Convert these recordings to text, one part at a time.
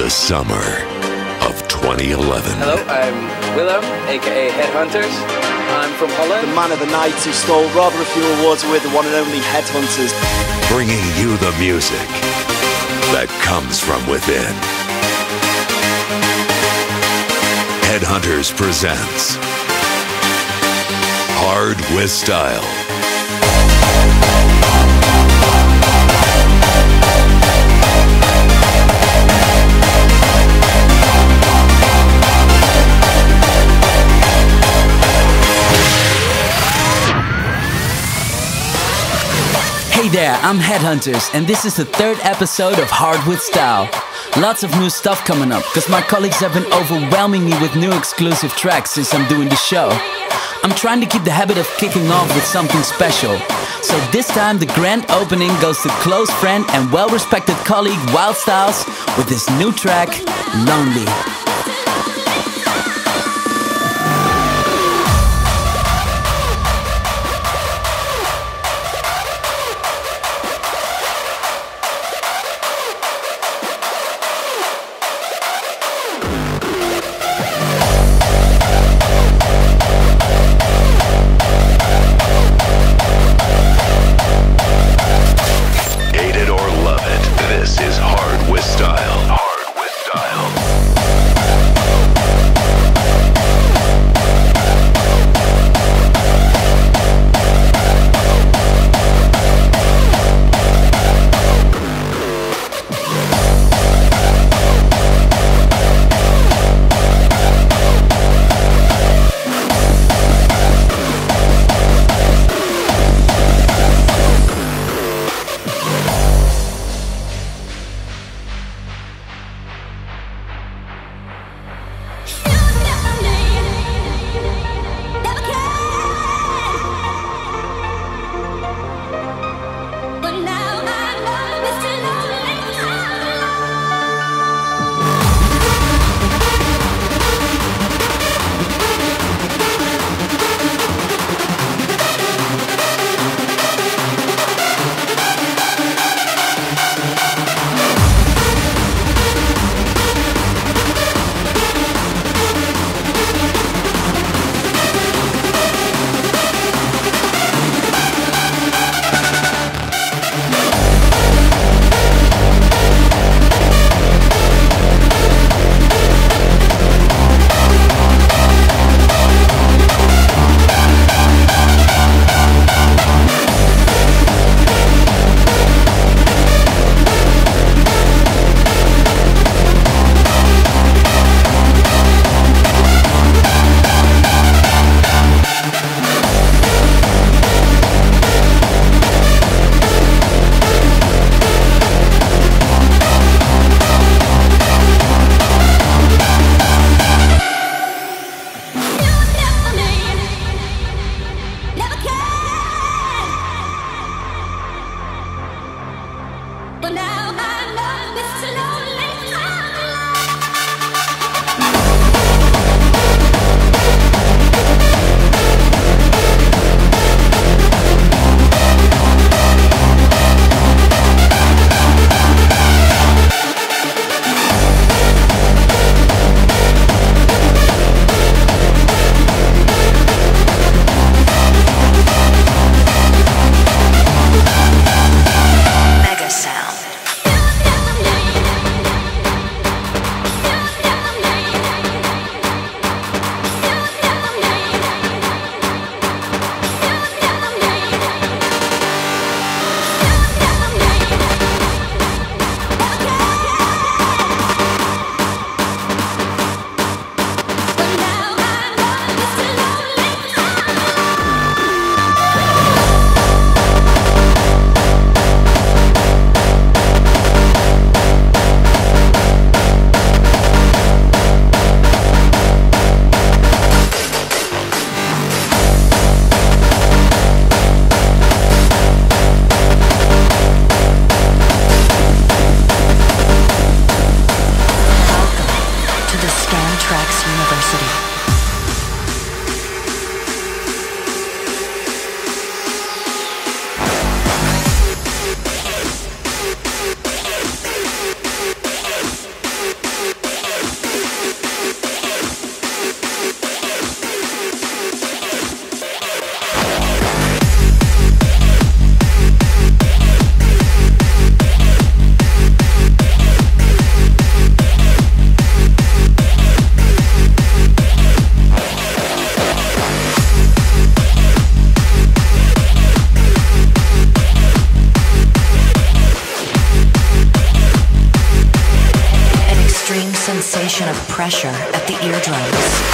This is the summer of 2011. Hello, I'm Willem, aka Headhunterz. I'm from Holland. The man of the night who stole rather a few awards with the one and only Headhunterz. Bringing you the music that comes from within. Headhunterz presents Hard with Style. There, I'm Headhunterz, and this is the third episode of Hard with Style. Lots of new stuff coming up, because my colleagues have been overwhelming me with new exclusive tracks since I'm doing the show. I'm trying to keep the habit of kicking off with something special. So this time, the grand opening goes to close friend and well respected colleague Wildstylez with his new track, Lonely. Of pressure at the eardrums.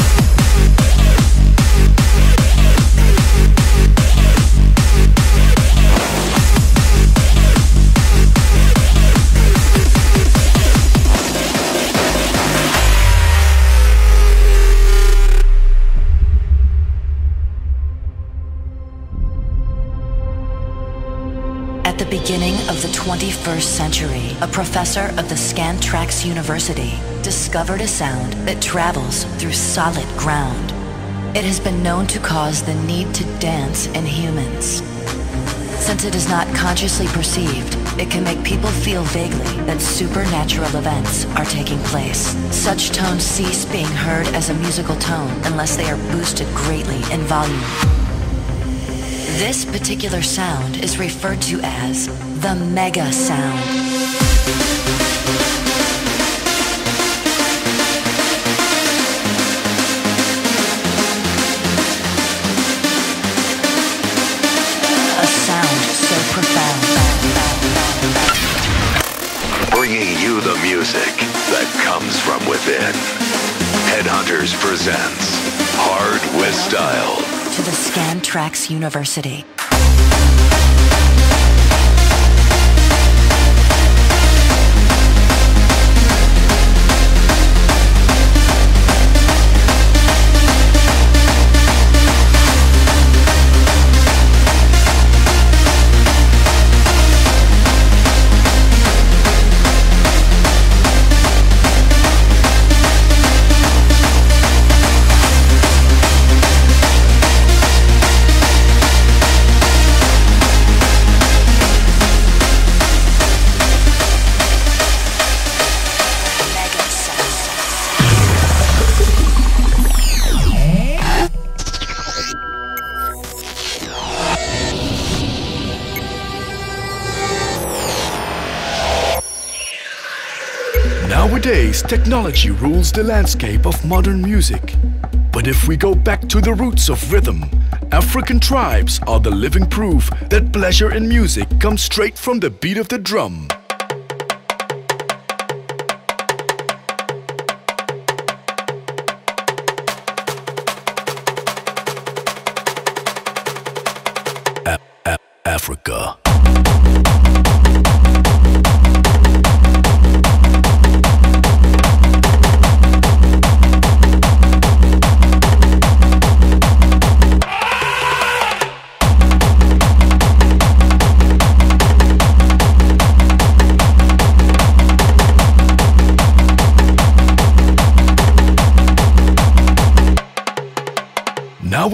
21st century, a professor of the Scantraxx University discovered a sound that travels through solid ground. It has been known to cause the need to dance in humans. Since it is not consciously perceived, it can make people feel vaguely that supernatural events are taking place. Such tones cease being heard as a musical tone unless they are boosted greatly in volume. This particular sound is referred to as the mega sound. A sound so profound. Bringing you the music that comes from within. Headhunterz presents Hard with Style to the Scantraxx University. Technology rules the landscape of modern music. But if we go back to the roots of rhythm, African tribes are the living proof that pleasure in music comes straight from the beat of the drum.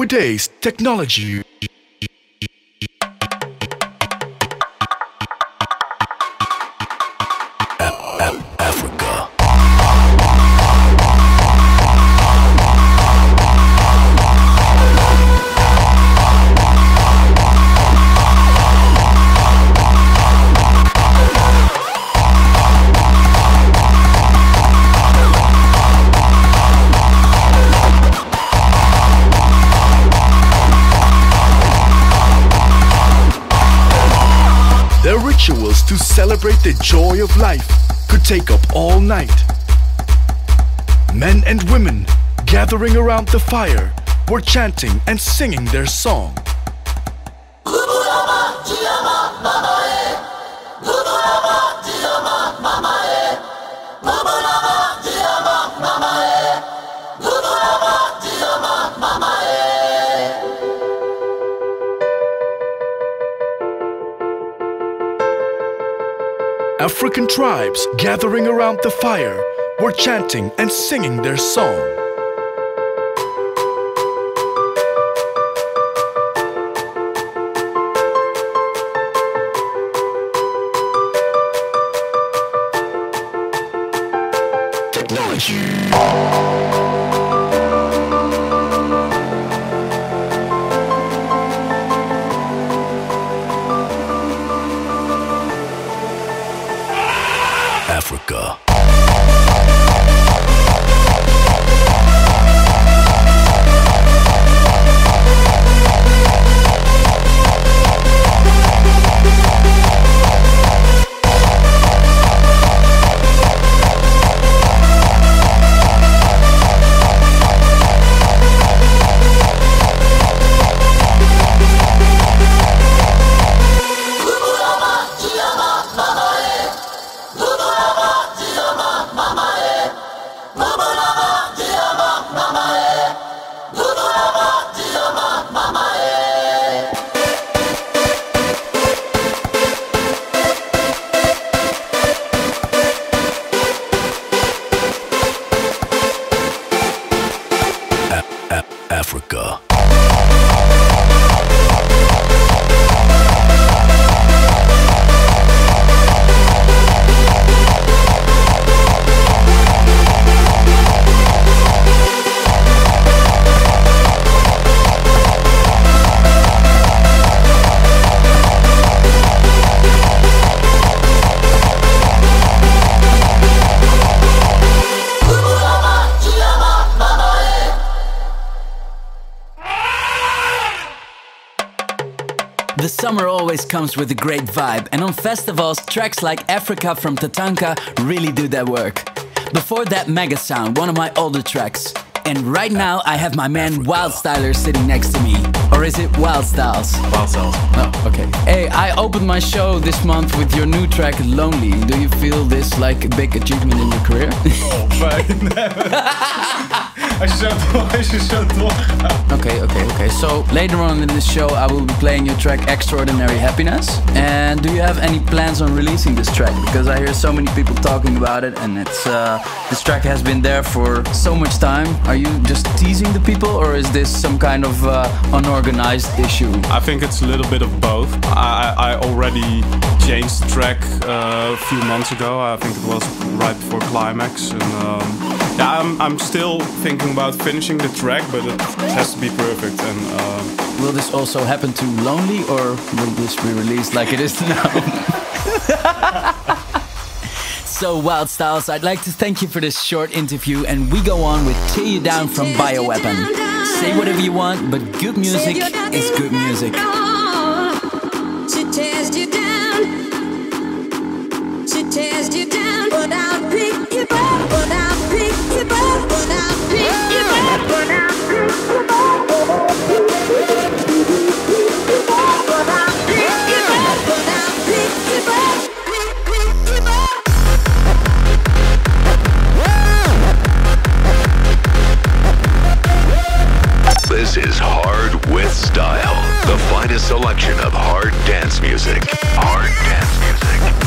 Nowadays, technology to celebrate the joy of life could take up all night. Men and women gathering around the fire were chanting and singing their song. African tribes gathering around the fire were chanting and singing their song. Always comes with a great vibe, and on festivals, tracks like Africa from Tatanka really do that work. Before that, Mega Sound, one of my older tracks. And right now, I have my man Wildstyler sitting next to me. Or is it Wildstylez? Wild Styles. Oh, okay. Hey, I opened my show this month with your new track, Lonely. Do you feel this like a big achievement in your career? Oh, als, je zo, als je zo doorgaat. Okay, okay, okay. So later on in this show, I will be playing your track Extraordinary Happiness. And do you have any plans on releasing this track? Because I hear so many people talking about it, and it's uh, this track has been there for so much time. Are you just teasing the people, or is this some kind of uh, unorganized issue? I think it's a little bit of both. I, I already changed the track uh, a few months ago. I think it was right before Qlimax, and um, yeah, I'm, I'm still thinking about finishing the track, but it has to be perfect. And uh, will this also happen to Lonely, or will this be released like it is now? so Wildstylez, I'd like to thank you for this short interview, and we go on with Tear You Down from Bioweapon. Say whatever you want, but good music is good music. She tears you down. She tears you down, but I'll pick is Hard with Style, the finest selection of hard dance music. Hard dance Yo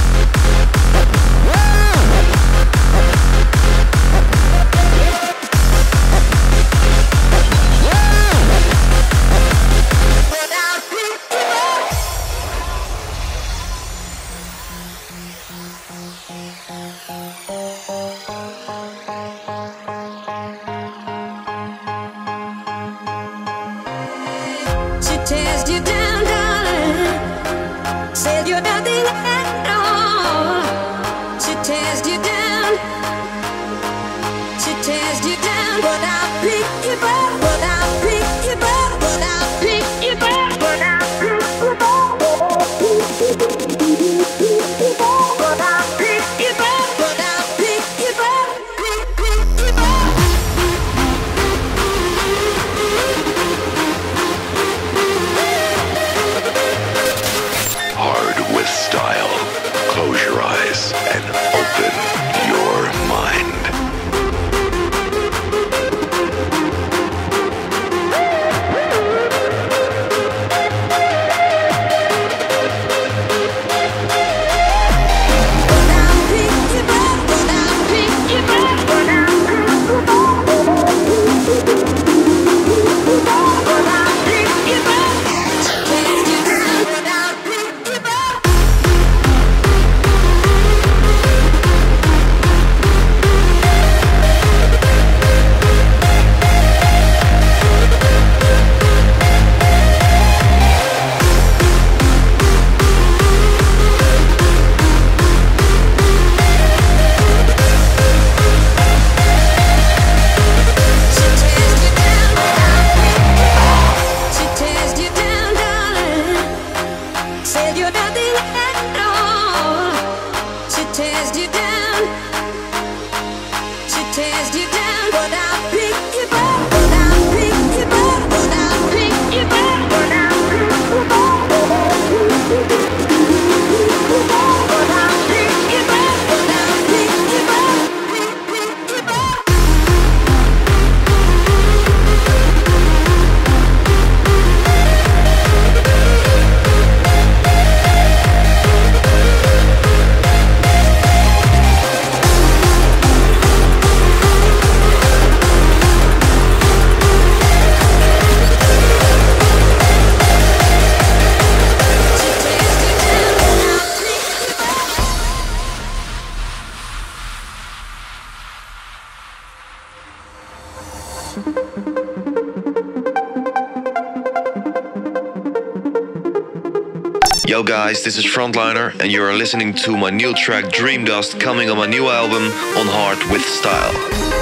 guys, this is Frontliner and you are listening to my new track Dream Dust coming on my new album On Heart with Style.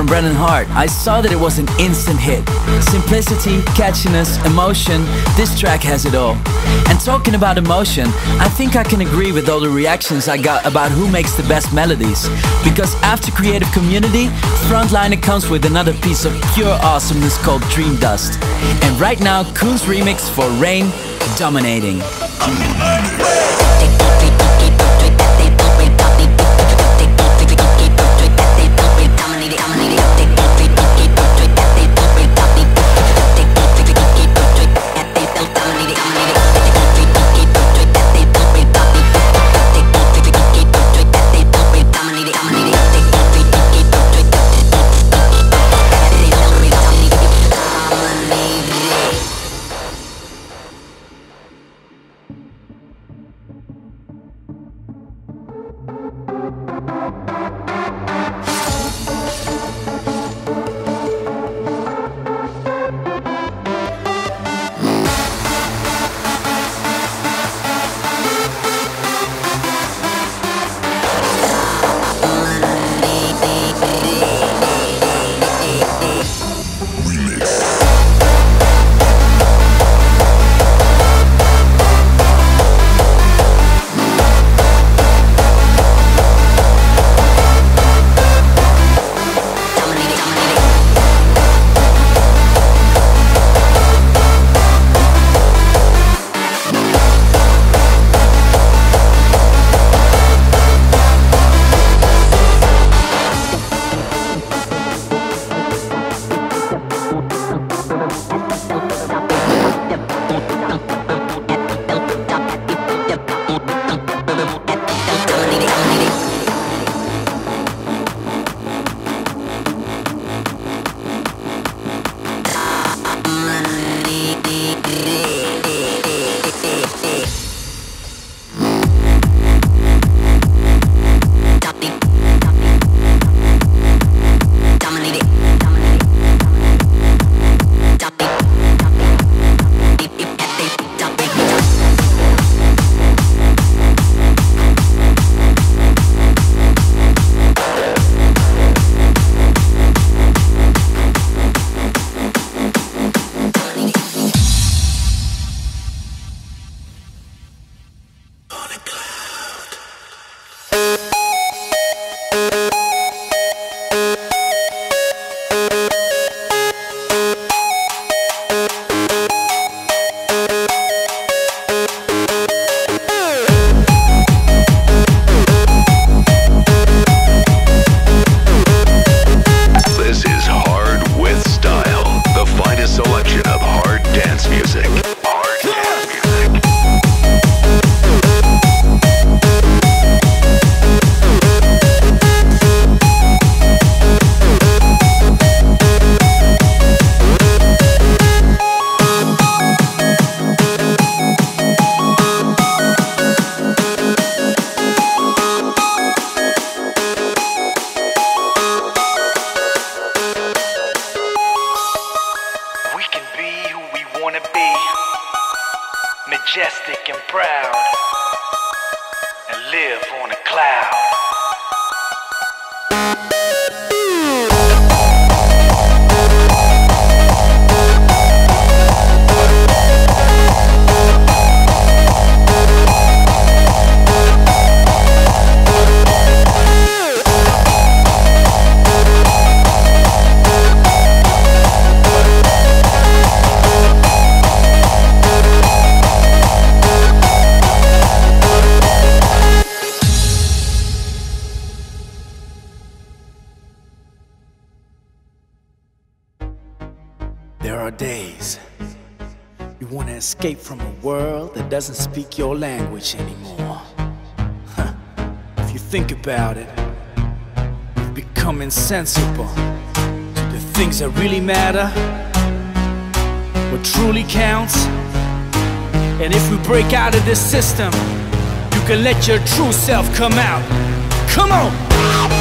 from Brennan Heart, I saw that it was an instant hit. Simplicity, catchiness, emotion, this track has it all. And talking about emotion, I think I can agree with all the reactions I got about who makes the best melodies. Because after Creative Community, Frontliner comes with another piece of pure awesomeness called Dream Dust. And right now, Coone's remix for Raine, dominating. Doesn't speak your language anymore. Huh. If you think about it, you've become insensible to the things that really matter, what truly counts. And if we break out of this system, you can let your true self come out. Come on!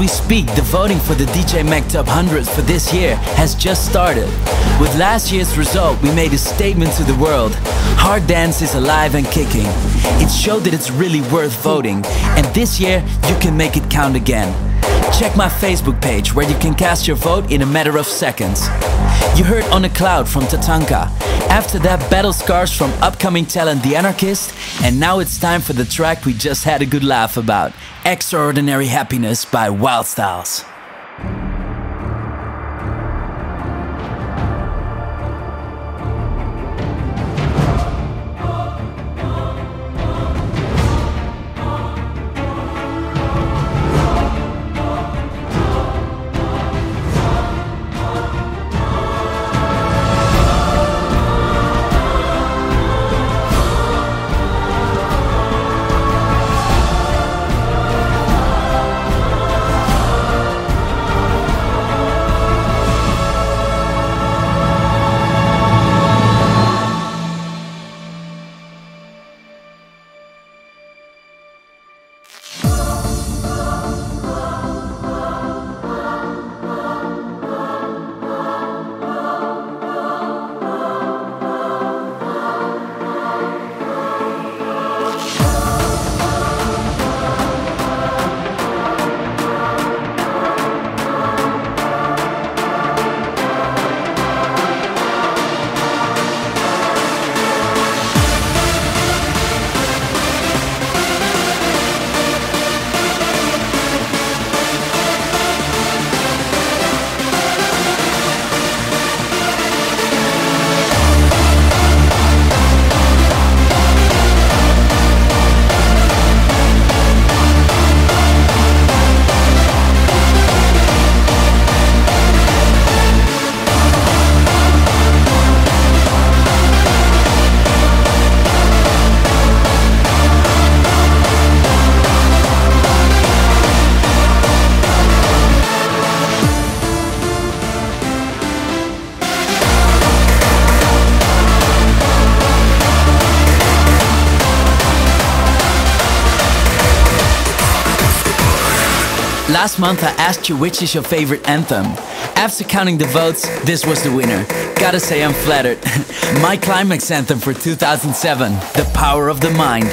We speak, the voting for the DJ Mag Top 100 for this year has just started. With last year's result, we made a statement to the world. Hard dance is alive and kicking. It showed that it's really worth voting, and this year you can make it count again. Check my Facebook page where you can cast your vote in a matter of seconds. You heard On a Cloud from Tatanka. After that, Battlescarz from upcoming talent The Anarchist, and now it's time for the track we just had a good laugh about Extraordinary Happiness by Wildstylez. Month I asked you which is your favorite anthem. After counting the votes, this was the winner. Gotta say I'm flattered. My Qlimax anthem for 2007, The Power of the Mind.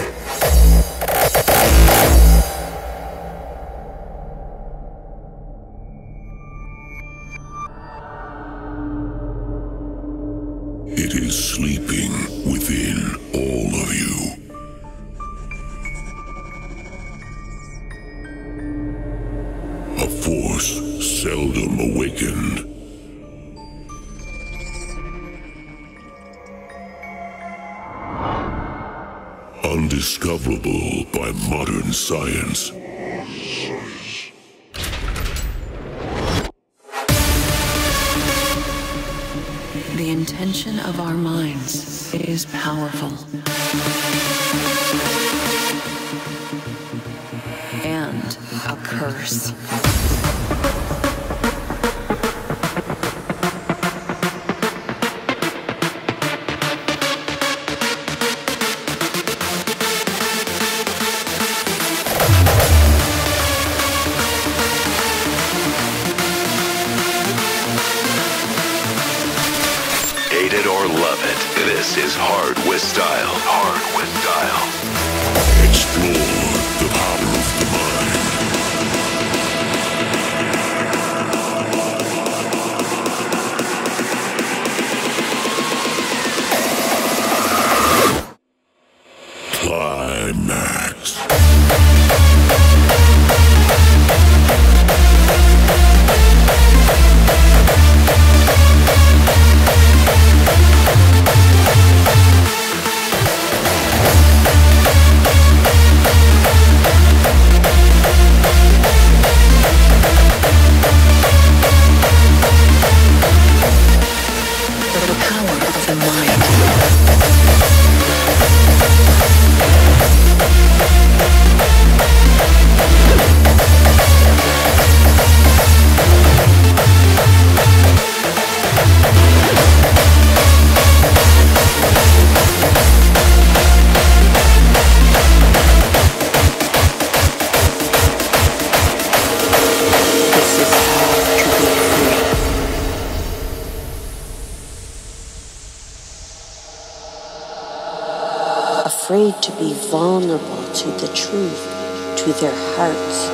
to their hearts,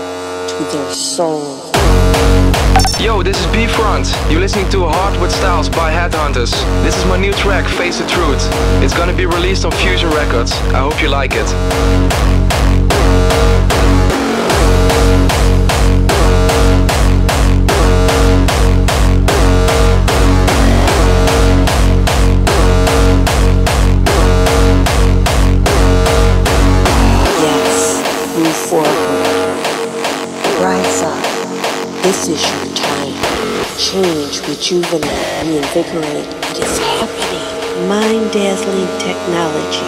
to their soul. Yo, this is B-Front. You're listening to Hard with Styles by Headhunterz. This is my new track, Face the Truth. It's gonna be released on Fusion Records. I hope you like it. rejuvenate, reinvigorate. It is happening. Mind dazzling technology.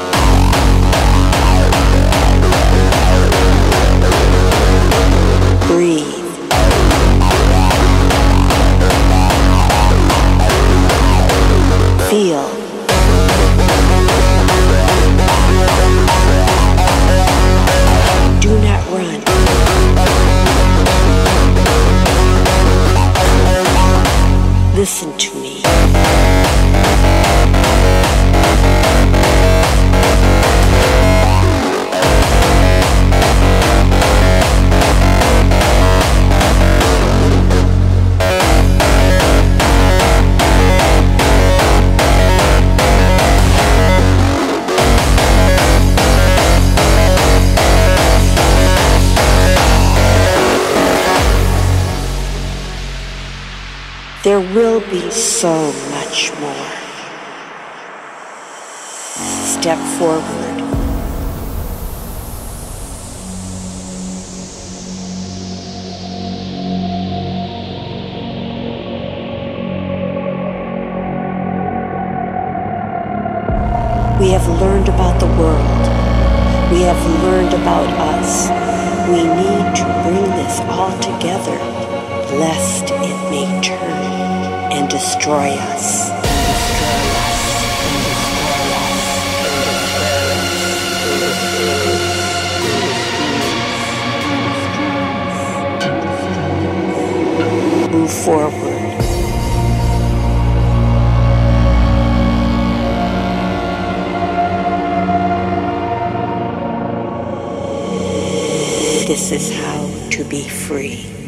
forward. This is how to be free.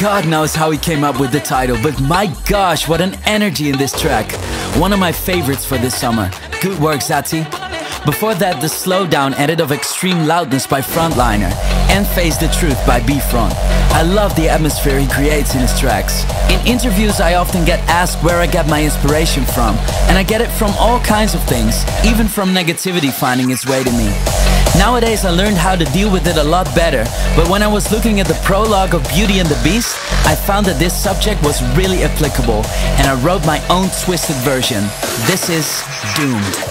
God knows how he came up with the title, but my gosh, what an energy in this track. One of my favorites for this summer. Good work, Zatox. Before that, the slowdown ended of Extreme Loudnezz by Frontliner and Face the Truth by B-Front. I love the atmosphere he creates in his tracks. In interviews, I often get asked where I get my inspiration from, and I get it from all kinds of things, even from negativity finding its way to me. Nowadays, I learned how to deal with it a lot better, but when I was looking at the prologue of Beauty and the Beast, I found that this subject was really applicable, and I wrote my own twisted version. This is Doomed.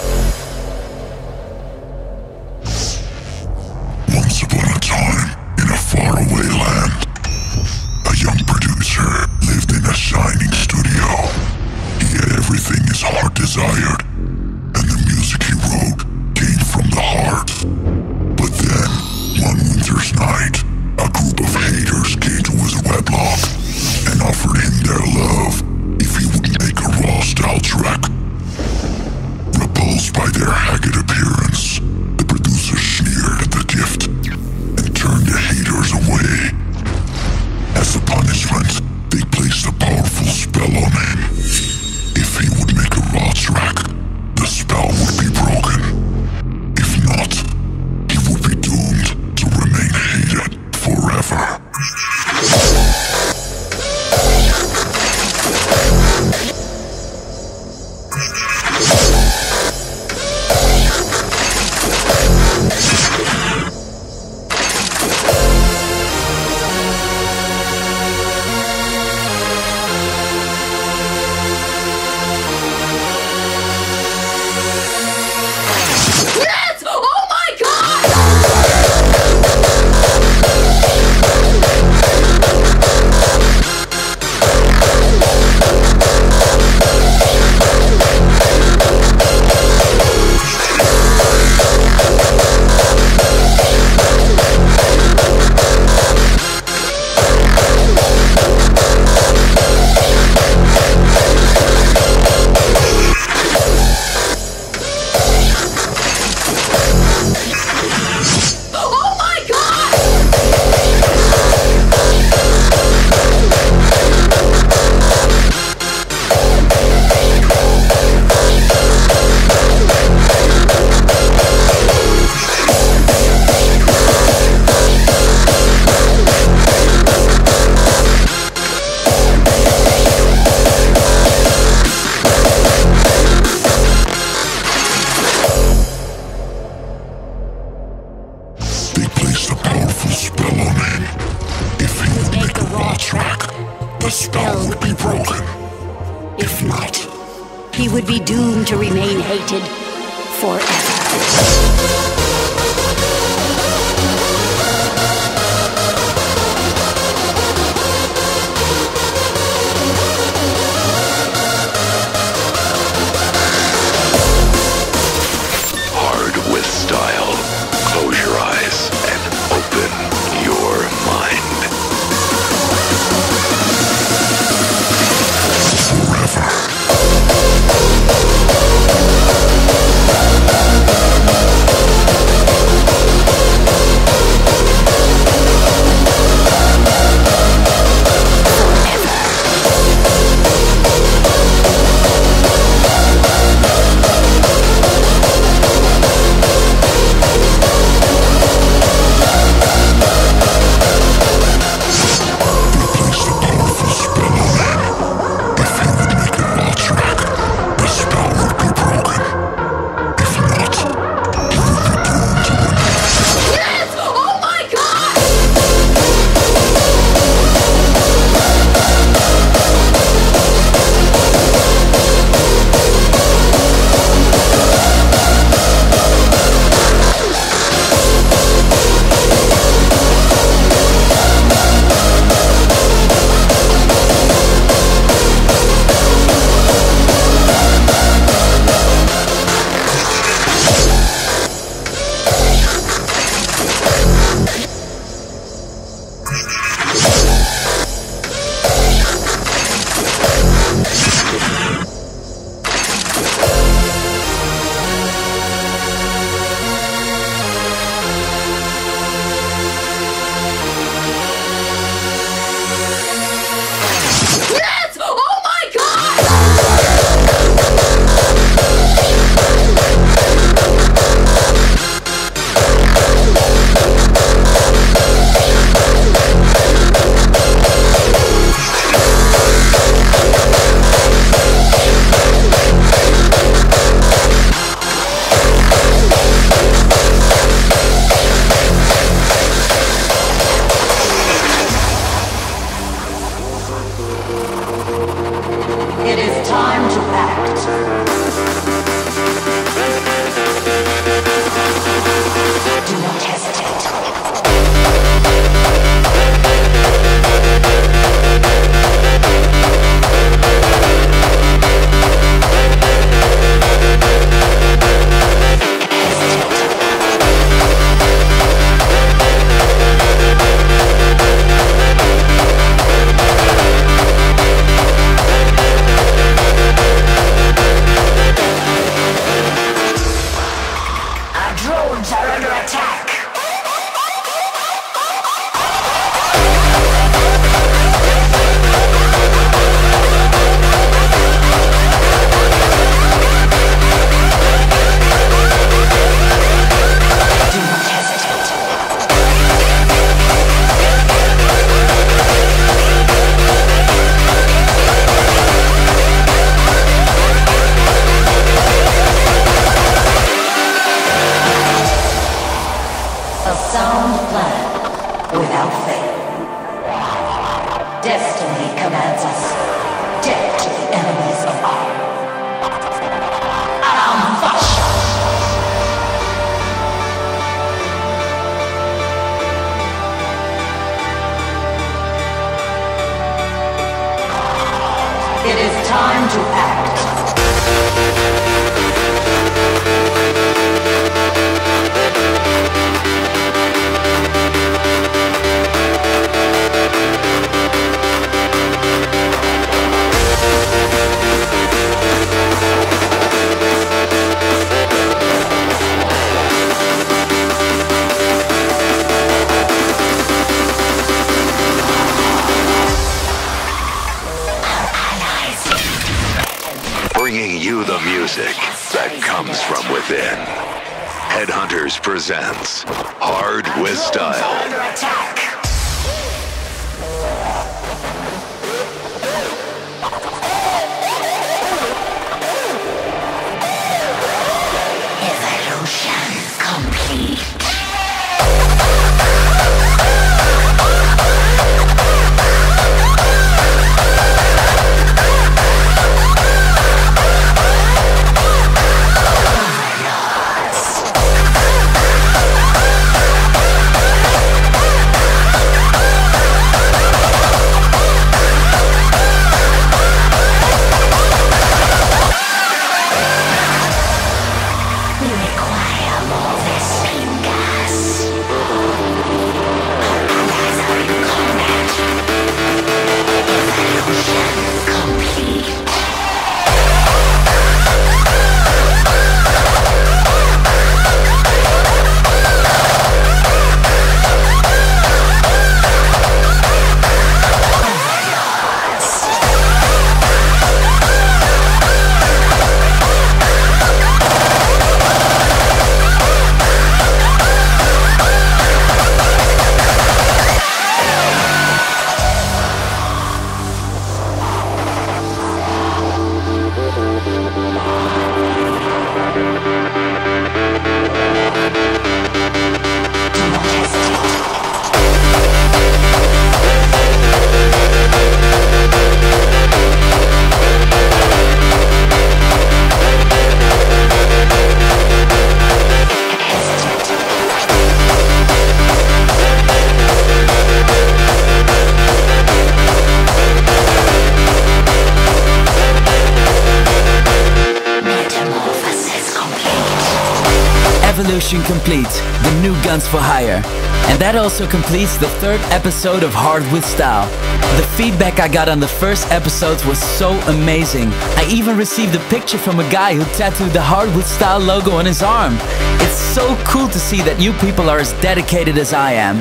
Also completes the third episode of Hard with Style. The feedback I got on the first episodes was so amazing. I even received a picture from a guy who tattooed the Hard with Style logo on his arm. It's so cool to see that you people are as dedicated as I am.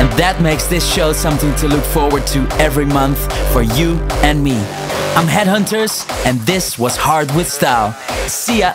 And that makes this show something to look forward to every month for you and me. I'm Headhunterz, and this was Hard with Style. See ya!